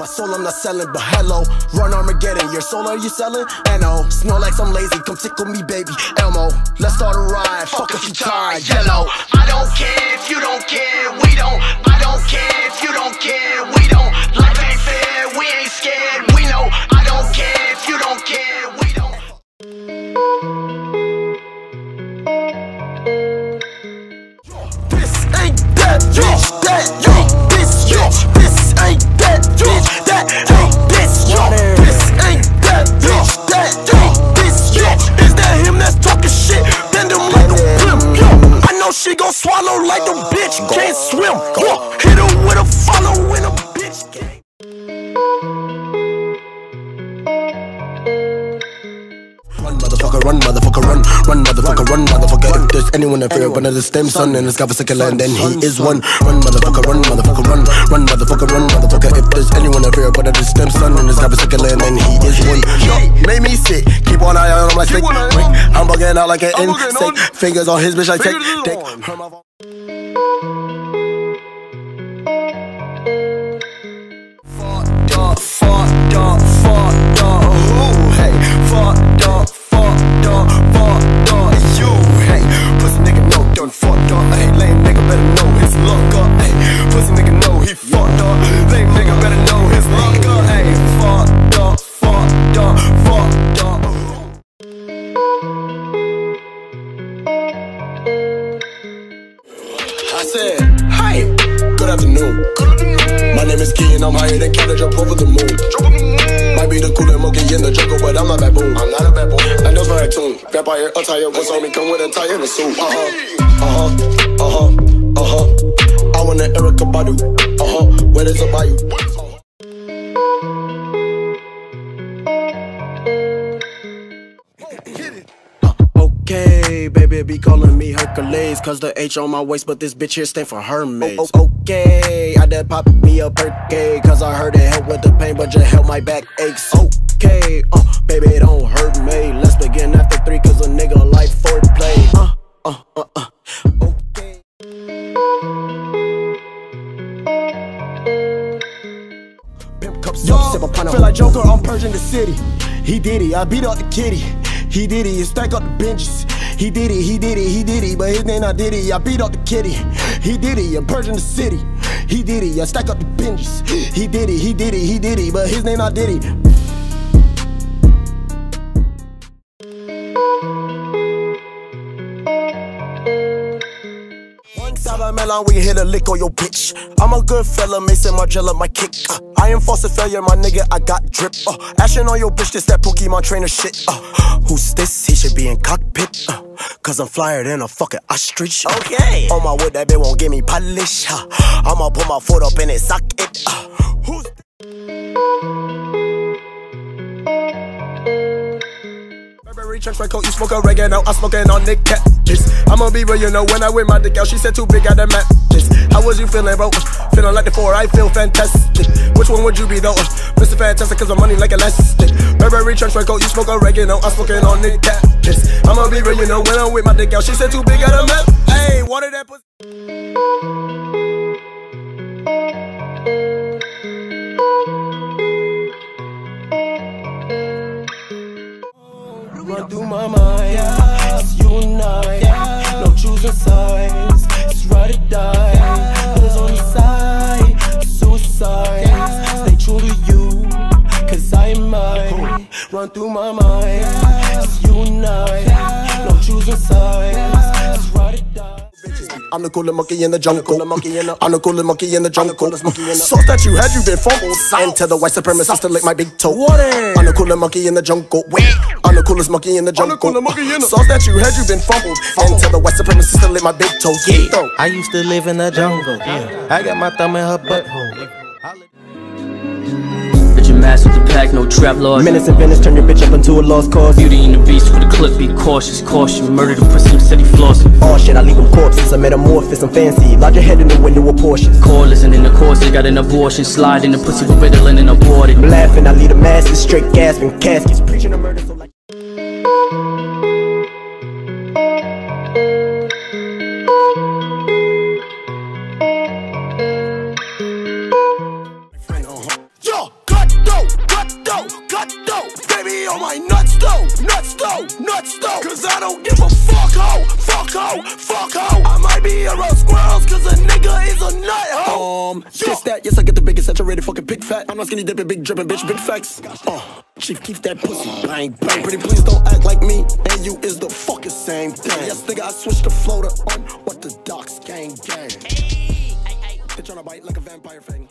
my soul I'm not selling, but hello. Run Armageddon, your soul are you selling? No. Oh, smell like some lazy, come tickle me, baby. Elmo, let's start a ride. Fuck if you tired, yellow. I don't care if you don't care, we don't. I don't care if you don't care, we don't. Life ain't fair, we ain't scared, we know. I don't care if you don't care, we don't. This ain't that bitch, that ain't this bitch. She gon' swallow like a bitch can't swim. Hit her with a follow when motherfucker, run, motherfucker, run, run, motherfucker, run, motherfucker. If there's anyone that fear, one of the stem son and it's got a second land, then he is one. Run, motherfucker, run, motherfucker, run, run, motherfucker, run, motherfucker. If there's anyone that fear, one of the stem son and it's got a second land, then he is one. Yo, made me sick. Keep one eye on him like snake. I'm bugging out like an insect. Fingers on his bitch like take, take. Is and I'm higher than Canada, jump over the moon. Might be the coolest monkey in the jungle, but I'm not baboon. I'm not a baboon. I know my tune. Vampire attire, what's on me? Come with a tie and a suit. Uh huh, uh huh, uh huh, uh huh. I want an Erykah Badu. Uh huh, where there's a bayou. Okay, baby, be calling me Hercules. Cause the H on my waist, but this bitch here stand for Hermes. Oh, oh, okay, I did pop me a perky. Cause I heard it help with the pain, but just help my back aches. Okay, uh, baby, don't hurt me. Let's begin after three, cause a nigga like foreplay. Uh, uh, uh, uh, okay. Pimp cups, Yo, sip upon feel like Joker, I'm purging the city. He did it, I beat up the kitty. He did it, stack up the benches. He did it, he did it, he did it, but his name not did it. I beat up the kitty. He did it, I'm purging the city. He did it, I stack up the benches. He did it, he did it, he did it, but his name not did it. One time I melon, we hit a lick on your bitch. I'm a good fella, Maison Margiela, my kick. Uh, I am force of failure, my nigga, I got drip. Uh, ashing on your bitch, this that Pokemon trainer shit. Uh, who's this? He should be in cockpit. Uh, Cause I'm flyer than a fucking ostrich. Okay. On my wood, that bitch won't give me polish. Uh, I'ma put my foot up in it, sock it. Uh, who's Burberry trench coat, you smoke a oregano, I'm smoking on Nick Catfish. I'ma be real, you know, when I win my dick out, she said too big, I done matches. How was you feeling, bro? Feeling like the four, I feel fantastic. Which one would you be, though? Mr. Fantastic, cause I'm money like elastic. Burberry trench coat, you smoke a oregano, I'm smoking on Nick Catfish. I'ma be real, you know, when I with my dick out, she said too big, I done match. Hey, water that pussy. My mind, it's you and I. No choosing sides, it's ride or die. I'm the coolest monkey in the jungle. I'm the coolest monkey in the jungle. Sauce that you had, you been fumbled. And tell the white supremacist to lick my big toe. I'm the coolest monkey in the jungle. I'm the coolest monkey in the jungle. Sauce that you had, you been fumbled. And tell the white supremacist to lick my big toe. Yeah. I used to live in the jungle. Yeah. I got my thumb in her butthole. A mass with the pack, no trap laws. Menace and Venice, turn your bitch up into a lost cause. Beauty and the beast with a clip, be cautious, caution. Murder the pussy, he flossing. Oh shit, I leave them corpses. I'm metamorphosis, I'm fancy. Larger head in the window of Porsches. Call isn't in the course, they got an abortion. Slide in the pussy with Ritalin and aborted. I'm laughing, I leave the masses straight gasping. Caskets preaching a murder fuck ho, fuck ho. I might be around squirrels cause a nigga is a nut ho. Um, this that, yes I get the biggest saturated fucking big fat. I'm not skinny dipping, big dripping, bitch, big facts. Uh, Chief Keef that pussy, bang bang. Pretty please don't act like me and you is the fucking same thing. Yes nigga I switched the floater on what the docs gang gang. They tryna bite like a vampire fang.